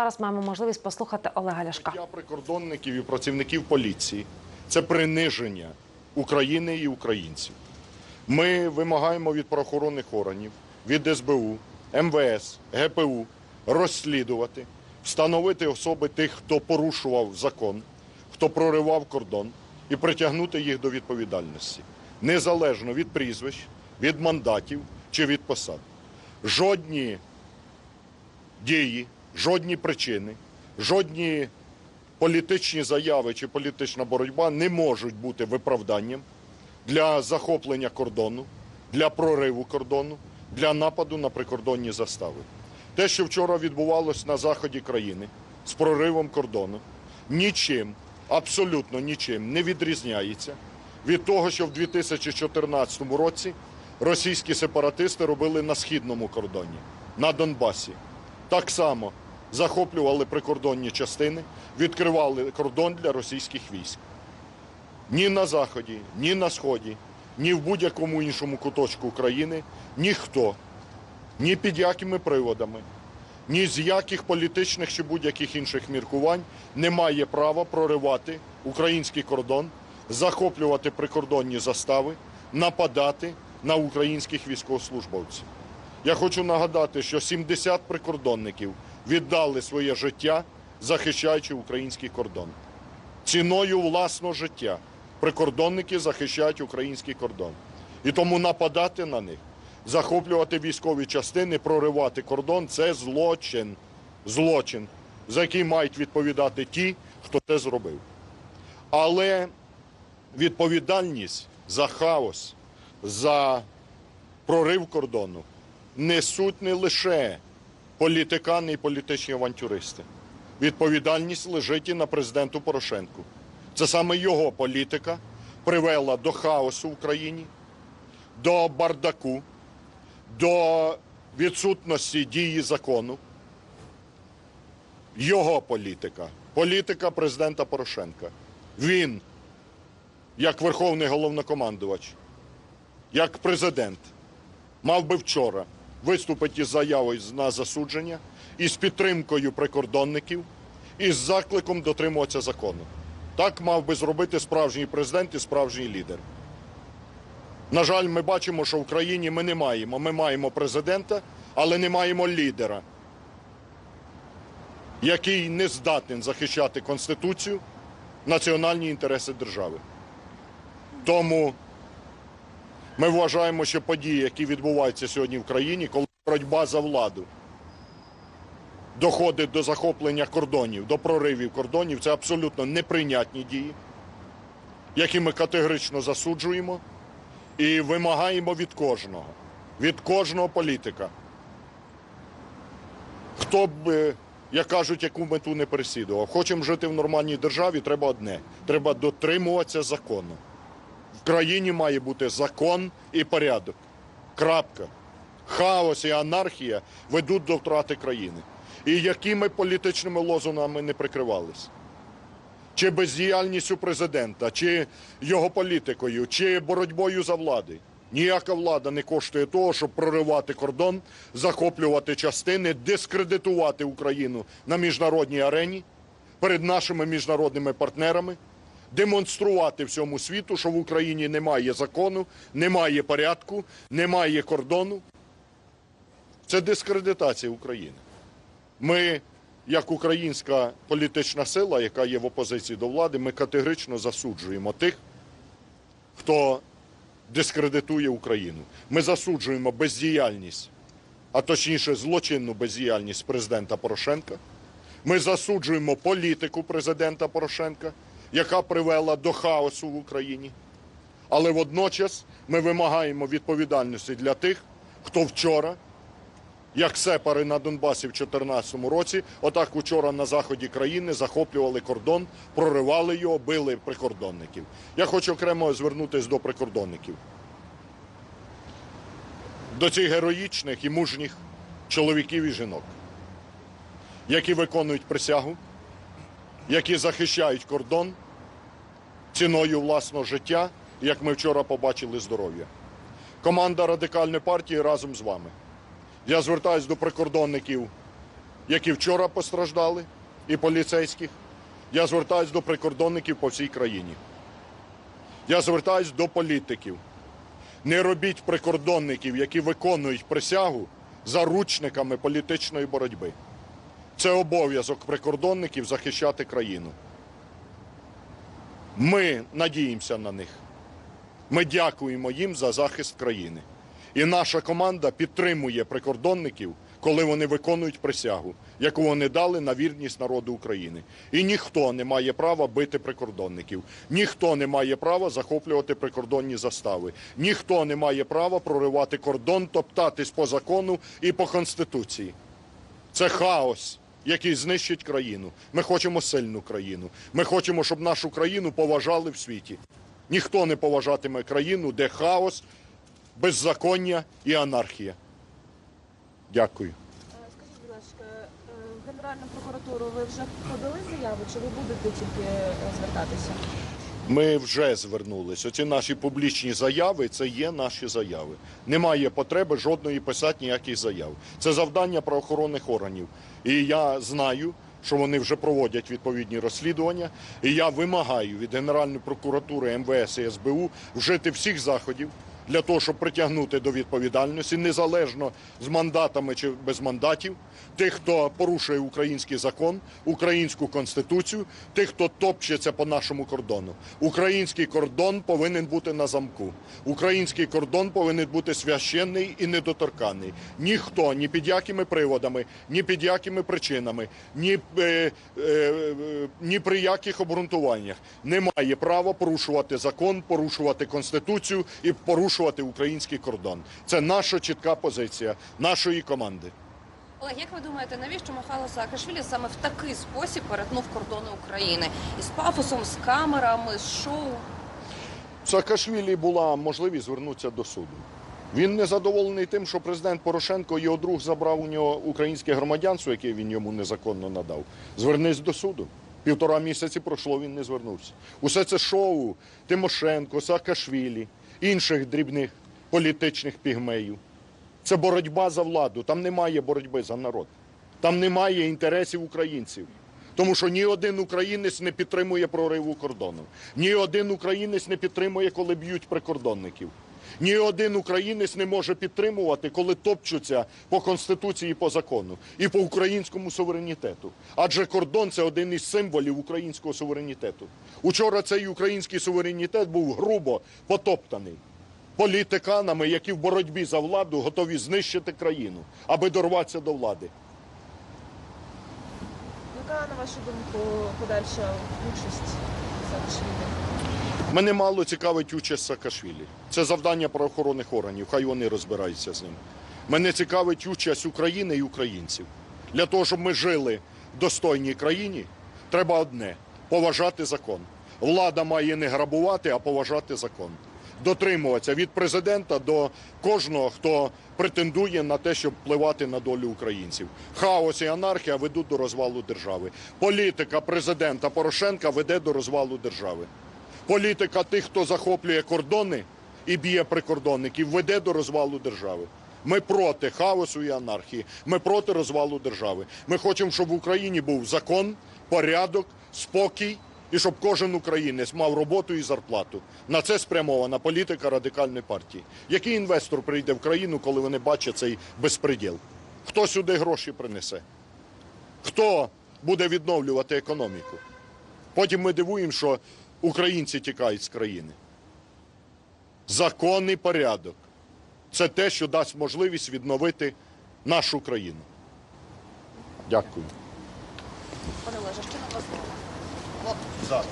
Зараз маємо можливість послухати Олега Ляшка. Я прикордонників і працівників поліції це приниження України і українців. Ми вимагаємо від правоохоронних органів, від СБУ, МВС, ГПУ розслідувати, встановити особи тих, хто порушував закон, хто проривав кордон, і притягнути їх до відповідальності, незалежно від прізвищ, від мандатів чи від посад. Жодні дії, жодні причини, жодні політичні заяви чи політична боротьба не можуть бути виправданням для захоплення кордону, для прориву кордону, для нападу на прикордонні застави. Те, що вчора відбувалось на заході країни з проривом кордону, нічим, абсолютно нічим не відрізняється від того, що в 2014 році російські сепаратисти робили на східному кордоні, на Донбасі. Так само захоплювали прикордонні частини, відкривали кордон для російських військ. Ні на Заході, ні на Сході, ні в будь-якому іншому куточку України ніхто, ні під якими приводами, ні з яких політичних чи будь-яких інших міркувань не має права проривати український кордон, захоплювати прикордонні застави, нападати на українських військовослужбовців. Я хочу нагадати, що 70 прикордонників віддали своє життя, захищаючи український кордон. Ціною власного життя прикордонники захищають український кордон. І тому нападати на них, захоплювати військові частини, проривати кордон це злочин. Злочин, за який мають відповідати ті, хто це зробив. Але відповідальність за хаос, за прорив кордону несуть не лише політикани і політичні авантюристи. Відповідальність лежить і на президенту Порошенку. Це саме його політика привела до хаосу в країні, до бардаку, до відсутності дії закону. Його політика, політика президента Порошенка. Він, як верховний головнокомандувач, як президент, мав би вчора виступити із заявою на засудження, із підтримкою прикордонників, і з закликом дотримуватися закону. Так мав би зробити справжній президент і справжній лідер. На жаль, ми бачимо, що в країні ми не маємо. Ми маємо президента, але не маємо лідера, який не здатен захищати Конституцію, національні інтереси держави. Тому ми вважаємо, що події, які відбуваються сьогодні в країні, коли боротьба за владу доходить до захоплення кордонів, до проривів кордонів, це абсолютно неприйнятні дії, які ми категорично засуджуємо і вимагаємо від кожного, від кожного політика. Хто б, е, як кажуть, яку мету не переслідував. Хочемо жити в нормальній державі, треба одне. Треба дотримуватися закону. Країні має бути закон і порядок. Крапка. Хаос і анархія ведуть до втрати країни. І якими політичними лозунгами не прикривались. Чи бездіяльністю президента, чи його політикою, чи боротьбою за влади. Ніяка влада не коштує того, щоб проривати кордон, захоплювати частини, дискредитувати Україну на міжнародній арені перед нашими міжнародними партнерами, демонструвати всьому світу, що в Україні немає закону, немає порядку, немає кордону. Це дискредитація України. Ми, як українська політична сила, яка є в опозиції до влади, ми категорично засуджуємо тих, хто дискредитує Україну. Ми засуджуємо бездіяльність, а точніше злочинну бездіяльність президента Порошенка. Ми засуджуємо політику президента Порошенка, яка привела до хаосу в Україні. Але водночас ми вимагаємо відповідальності для тих, хто вчора, як сепари на Донбасі в 2014 році, отак вчора на заході країни захоплювали кордон, проривали його, били прикордонників. Я хочу окремо звернутися до прикордонників. До цих героїчних і мужніх чоловіків і жінок, які виконують присягу, які захищають кордон ціною власного життя, як ми вчора побачили здоров'я. Команда радикальної партії разом з вами. Я звертаюся до прикордонників які вчора постраждали, і поліцейських. Я звертаюсь до прикордонників по всій країні. Я звертаюсь до політиків. Не робіть прикордонників, які виконують присягу, заручниками політичної боротьби. Це обов'язок прикордонників захищати країну. Ми надіємося на них. Ми дякуємо їм за захист країни. І наша команда підтримує прикордонників, коли вони виконують присягу, яку вони дали на вірність народу України. І ніхто не має права бити прикордонників, ніхто не має права захоплювати прикордонні застави, ніхто не має права проривати кордон, топтатись по закону і по конституції. Це хаос, який знищить країну. Ми хочемо сильну країну. Ми хочемо, щоб нашу країну поважали в світі. Ніхто не поважатиме країну, де хаос, беззаконня і анархія. Дякую. Е, Скажіть, будь ласка, е, Генеральну прокуратуру ви вже подали заяву, чи ви будете тільки е, звертатися? Ми вже звернулися. Оці наші публічні заяви це є наші заяви. Немає потреби жодної писати ніяких заяв. Це завдання правоохоронних органів. І я знаю, що вони вже проводять відповідні розслідування. І я вимагаю від Генеральної прокуратури МВС і СБУ вжити всіх заходів для того, щоб притягнути до відповідальності, незалежно з мандатами чи без мандатів, тих, хто порушує український закон, українську конституцію, тих, хто топчеться по нашому кордону. Український кордон повинен бути на замку. Український кордон повинен бути священний і недоторканий. Ніхто ні під якими приводами, ні під якими причинами, ні, е, е, ні при яких обґрунтуваннях не має права порушувати закон, порушувати конституцію і порушувати український кордон. Це наша чітка позиція нашої команди. Олег, як ви думаєте, навіщо Михайло Саакашвілі саме в такий спосіб перетнув кордони України із пафосом, з камерами, з шоу? Саакашвілі була можливість звернутися до суду. Він не задоволений тим, що президент Порошенко його друг забрав у нього українське громадянство, яке він йому незаконно надав. Звернись до суду. Півтора місяці пройшло, він не звернувся. Усе це шоу Тимошенко, Саакашвілі, інших дрібних політичних пігмеїв. Це боротьба за владу. Там немає боротьби за народ. Там немає інтересів українців. Тому що ні один українець не підтримує прориву кордону. Ні один українець не підтримує, коли б'ють прикордонників. Ні один українець не може підтримувати, коли топчуться по конституції, і по закону і по українському суверенітету. Адже кордон це один із символів українського суверенітету. Учора цей український суверенітет був грубо потоптаний політиканами, які в боротьбі за владу готові знищити країну, аби дорватися до влади. Яка, на вашу думку, подальша участь Саакашвілі? Мене мало цікавить участь Саакашвілі. Це завдання правоохоронних органів, хай вони розбираються з ним. Мене цікавить участь України і українців. Для того, щоб ми жили в достойній країні, треба одне поважати закон. Влада має не грабувати, а поважати закон. Дотримуватися від президента до кожного, хто претендує на те, щоб впливати на долю українців. Хаос і анархія ведуть до розвалу держави. Політика президента Порошенка веде до розвалу держави. Політика тих, хто захоплює кордони і б'є прикордонників, веде до розвалу держави. Ми проти хаосу і анархії. Ми проти розвалу держави. Ми хочемо, щоб в Україні був закон, порядок, спокій і щоб кожен українець мав роботу і зарплату. На це спрямована політика радикальної партії. Який інвестор прийде в країну, коли вони бачать цей безпреділ? Хто сюди гроші принесе? Хто буде відновлювати економіку? Потім ми дивуємо, що українці тікають з країни. Законний порядок це те, що дасть можливість відновити нашу країну. Дякую. Пане Олеже, що на вас От зараз.